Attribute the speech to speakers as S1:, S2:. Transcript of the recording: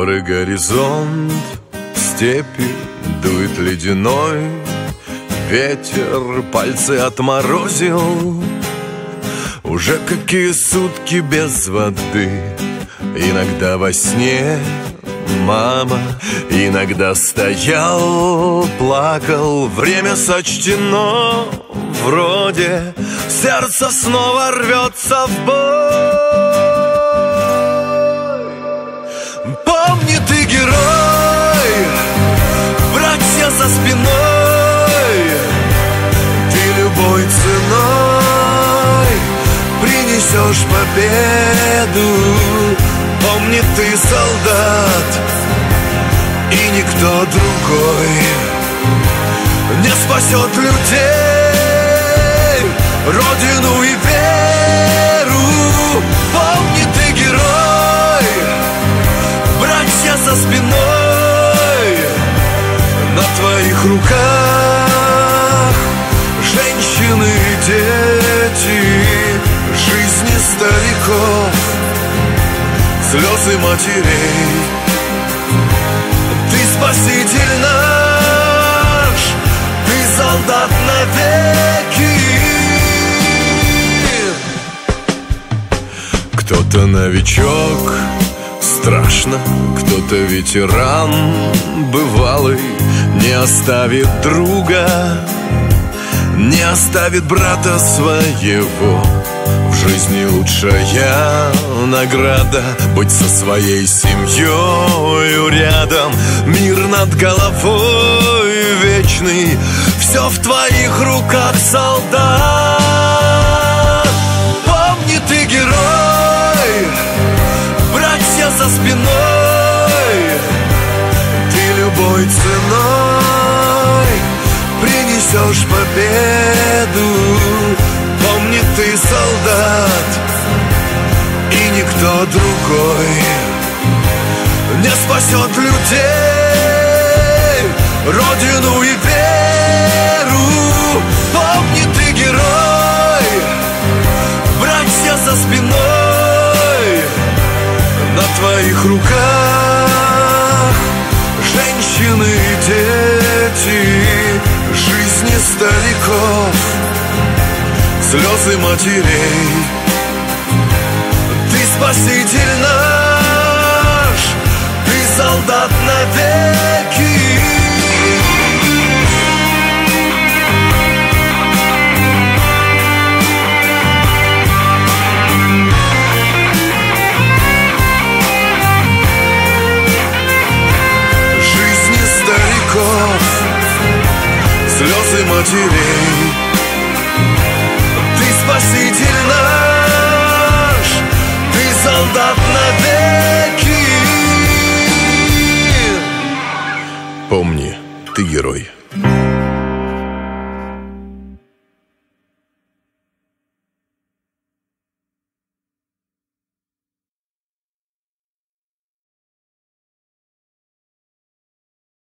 S1: Горы, горизонт, степи дует ледяной Ветер пальцы отморозил. Уже какие сутки без воды Иногда во сне мама Иногда стоял, плакал. Время сочтено вроде Сердце снова рвется в бой любой ценой Принесешь победу. Помни ты солдат И никто другой Не спасет людей Родину и веру. Помни ты герой Братья за спиной На твоих руках Слезы матерей. Ты спаситель наш Ты солдат навеки. Кто-то новичок, страшно Кто-то ветеран бывалый Не оставит друга Не оставит брата своего В жизни лучшая награда Быть со своей семьей рядом. Мир над головой вечный Все в твоих руках, солдат. Помни ты герой Братья за спиной. Ты любой ценой Принесешь победу никто другой Не спасет людей Родину и веру. Помни ты герой Братья за спиной. На твоих руках Женщины и дети Жизни стариков Слезы матерей спаситель наш Ты солдат навеки. Жизни стариков Слезы матерей солдат навеки. Помни, ты герой